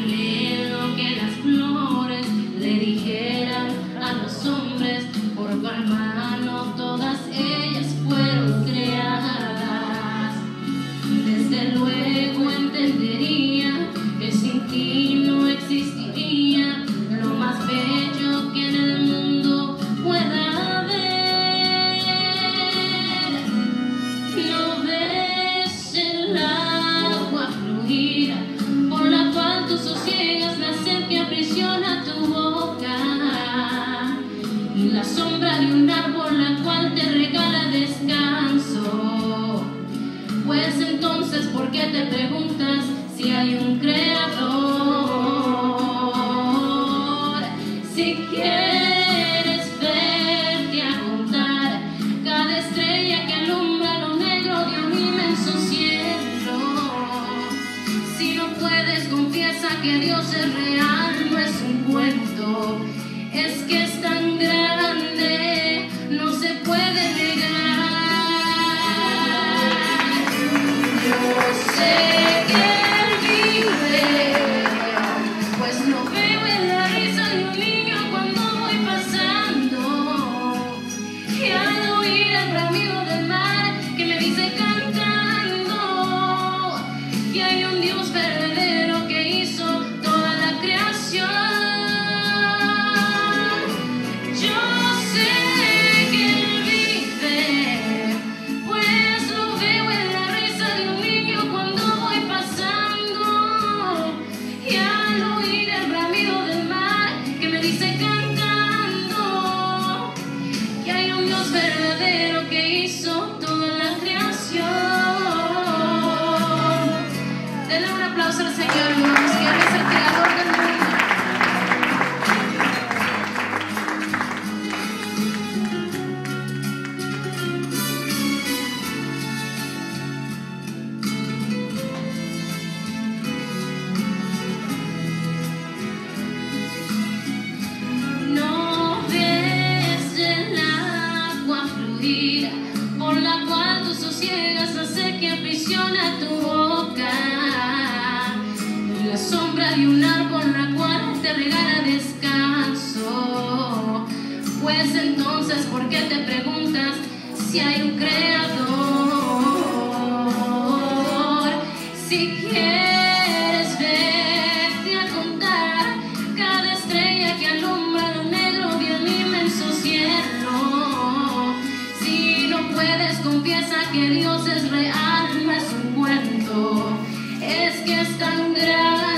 Amém. sale un árbol la cual te regala descanso. Pues entonces, ¿por qué te preguntas si hay un creador? Si quieres verte a contar cada estrella que alumbra lo negro de un inmenso cielo. Si no puedes, confiesa que Dios es real, no es un cuento. Dios verdadero que hizo toda la creación. Yo sé que Él vive, pues lo veo en la risa de un niño cuando voy pasando. Y al oír el bramido del mar que me dice cantando que hay un Dios verdadero aplauso al Señor, hermanos, que es el creador del por la cual tú sosiegas hace que aprisiona tu boca. Sombra de un árbol la cual te regala descanso. Pues entonces, ¿por qué te preguntas si hay un creador? Si quieres verte a contar cada estrella que alumbra lo negro de un inmenso cielo. Si no puedes, confiesa que Dios es real, no es un cuento. Es que es tan grande,